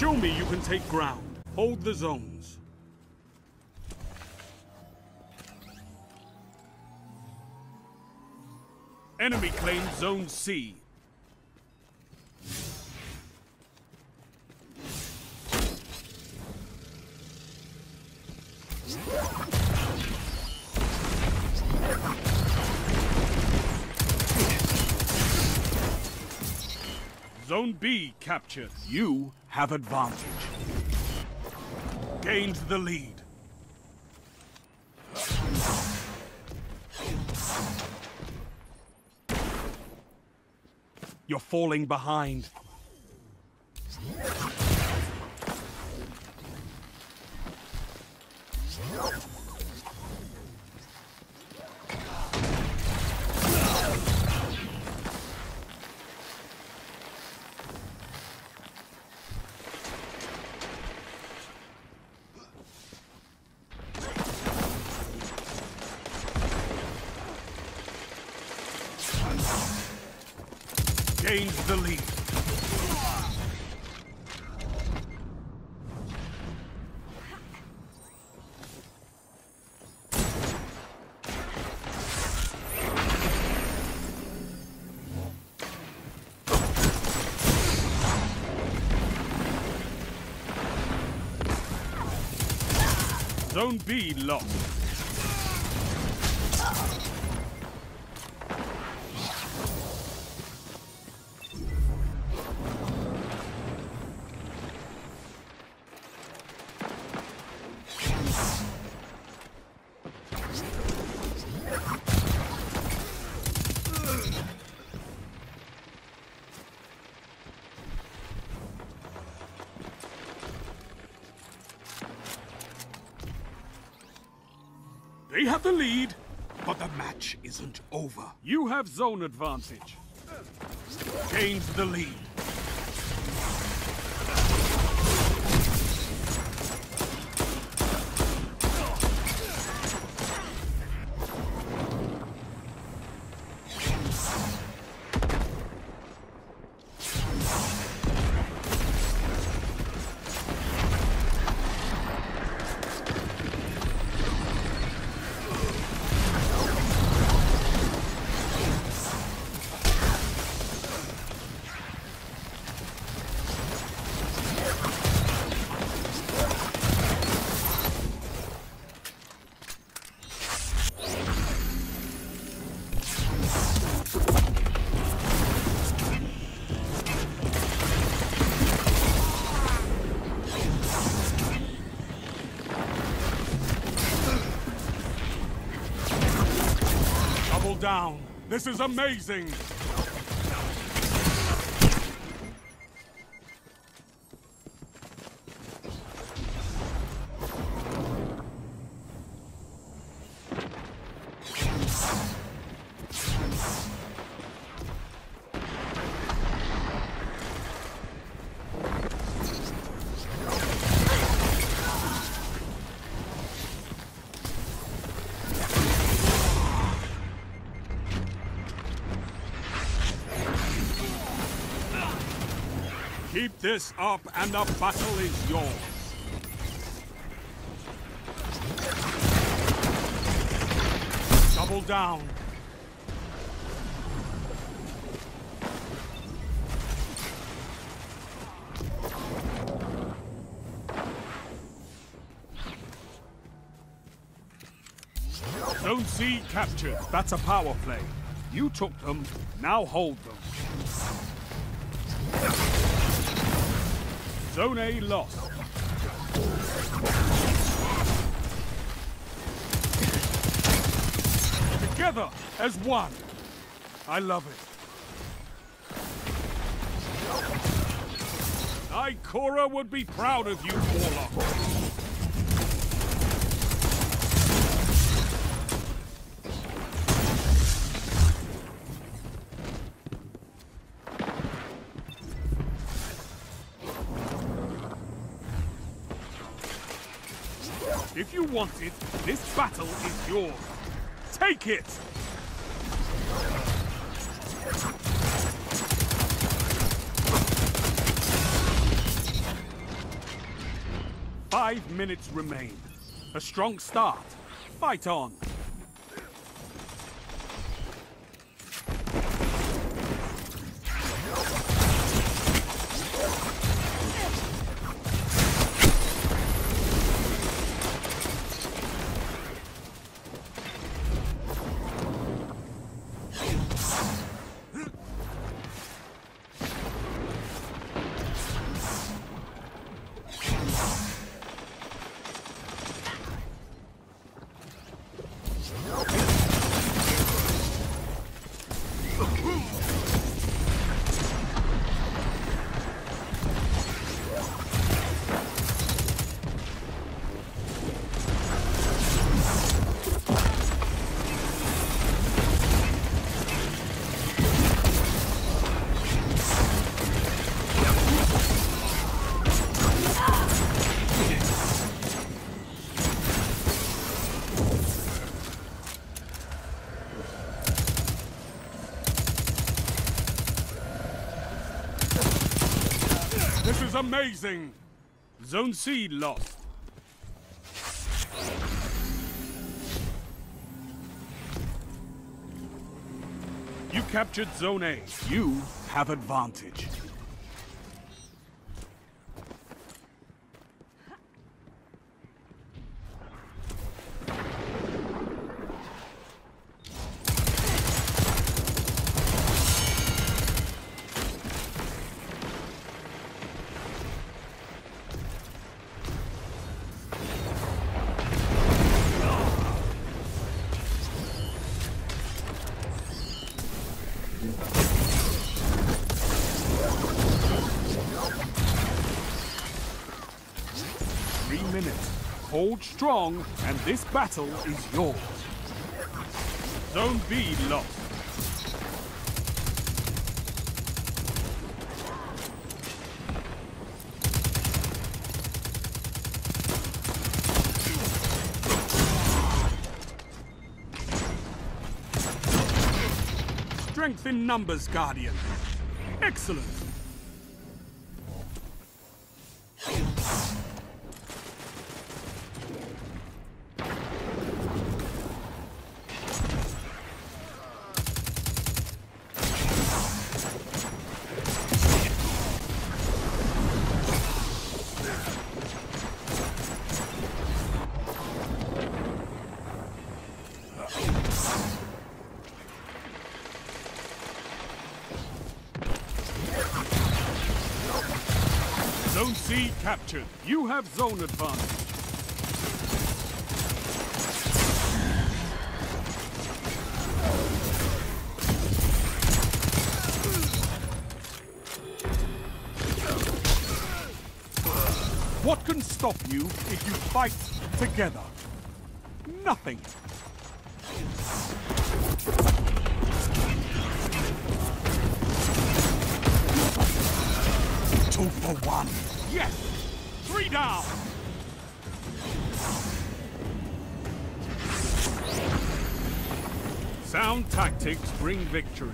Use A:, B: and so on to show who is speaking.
A: Show me you can take ground. Hold the zones. Enemy claims Zone C. Zone B captured. You have advantage. Gained the lead. You're falling behind. Gained the lead. Zone B lost. They have the lead, but the match isn't over. You have zone advantage. Gained the lead. Down. This is amazing. Keep this up and the battle is yours. Double down. Zone C captured. That's a power play. You took them, now hold them. Zone A lost. Together as one. I love it. Ikora would be proud of you, Warlock. If you want it, this battle is yours. Take it! Five minutes remain. A strong start. Fight on. Look. This is amazing! Zone C lost. You captured Zone A. You have advantage. Hold strong, and this battle is yours. Zone B lost. Strength in numbers, Guardian. Excellent. Zone C captured. You have zone advantage. What can stop you if you fight together? Nothing. Two for one. Yes! Three down! Sound tactics bring victory.